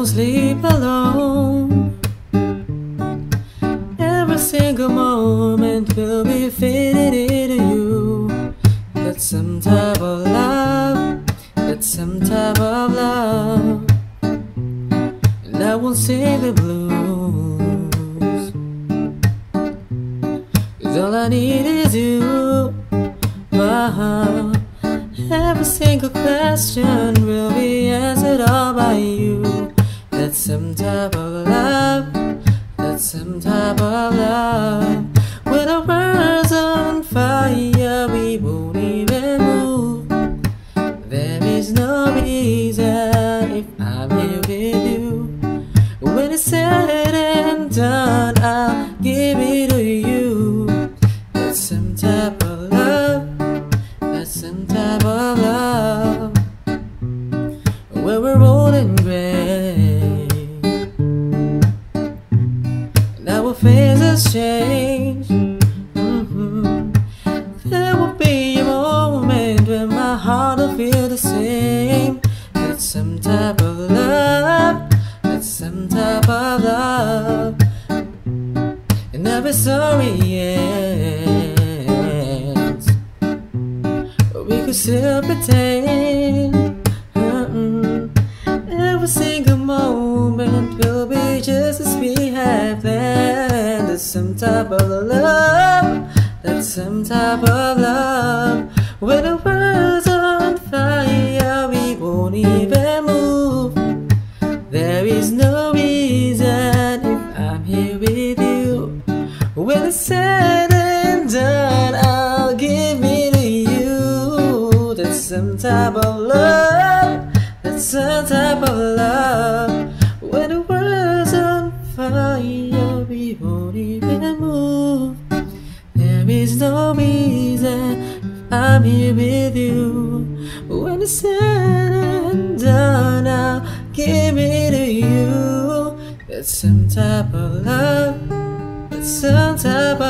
won't sleep alone. Every single moment will be fitted into you. That's some type of love. That's some type of love. And I won't sing the blues. Cause all I need is you. Uh-huh. Every single question will be some type of love. When the world's on fire, we won't even move. There is no reason if I'm here with you. When it's said and done, I'll give it to you. That's some type of love. That's some type of love. Where we're rolling gray. Faces change. Mhm. There will be a moment when my heart will feel the same. It's some type of love. it's some type of love. And every story ends. We could still pretend. Mm-mm. Every single moment will be just as some type of love. That's some type of love. When the world's on fire, we won't even move. There is no reason if I'm here with you. When it's said and done, I'll give it to you. That's some type of love. That's some type of love. No reason if I'm here with you. When it's said and done, I'll give it to you. It's some type of love. it's some type